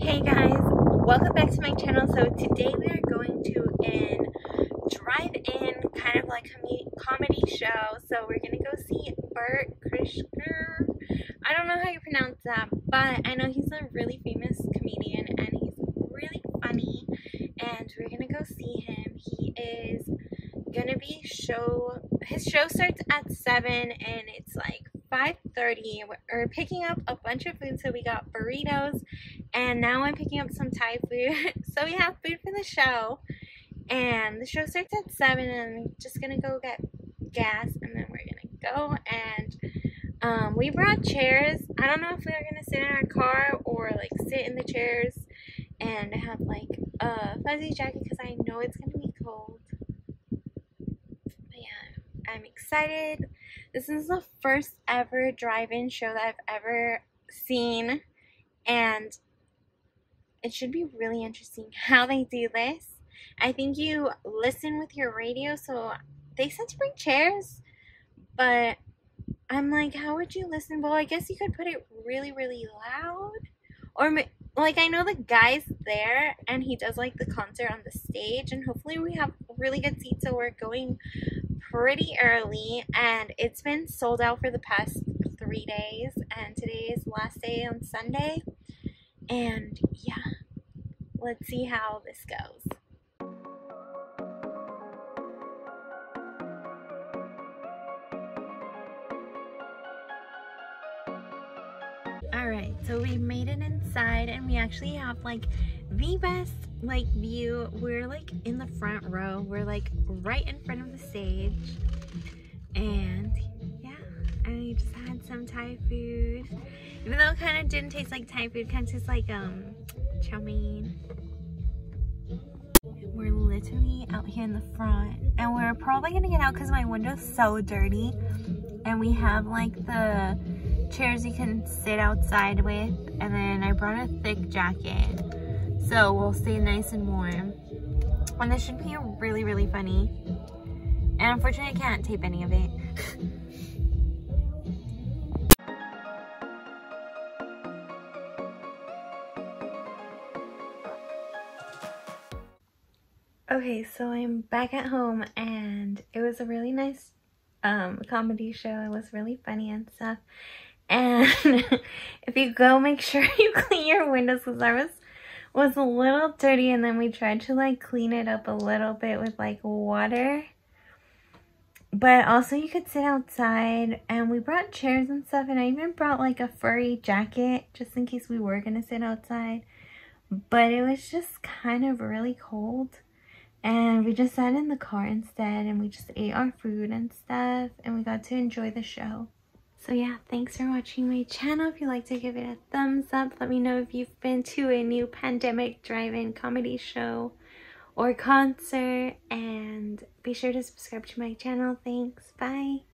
Hey guys, welcome back to my channel. So today we are going to an drive-in kind of like com comedy show. So we're gonna go see Bert Kreischer. I don't know how you pronounce that, but I know he's a really famous comedian and he's really funny. And we're gonna go see him. He is gonna be show. His show starts at seven, and it's like 5.30 we're picking up a bunch of food so we got burritos and now I'm picking up some Thai food. So we have food for the show and the show starts at 7 and I'm just gonna go get gas and then we're gonna go and um, we brought chairs. I don't know if we are gonna sit in our car or like sit in the chairs and have like a fuzzy jacket because I know it's gonna be cold. But yeah I'm excited this is the first ever drive-in show that I've ever seen and it should be really interesting how they do this. I think you listen with your radio so they said to bring chairs but I'm like how would you listen? Well I guess you could put it really really loud or like I know the guy's there and he does like the concert on the stage and hopefully we have really good seats so we're going pretty early and it's been sold out for the past three days and today is last day on Sunday. And yeah let's see how this goes Alright, so we made it inside and we actually have like the best like view. We're like in the front row. We're like right in front of the stage. And yeah, I just had some Thai food. Even though it kind of didn't taste like Thai food, kind of tastes like um chow mein. We're literally out here in the front and we're probably gonna get out because my window's so dirty. And we have like the chairs you can sit outside with and then I brought a thick jacket so we'll stay nice and warm and this should be really really funny and unfortunately I can't tape any of it Okay, so I'm back at home and it was a really nice um, comedy show. It was really funny and stuff. And if you go, make sure you clean your windows because ours was a little dirty and then we tried to like clean it up a little bit with like water. But also you could sit outside and we brought chairs and stuff and I even brought like a furry jacket just in case we were going to sit outside. But it was just kind of really cold and we just sat in the car instead and we just ate our food and stuff and we got to enjoy the show. So yeah, thanks for watching my channel. If you'd like to give it a thumbs up, let me know if you've been to a new pandemic drive-in comedy show or concert. And be sure to subscribe to my channel. Thanks. Bye.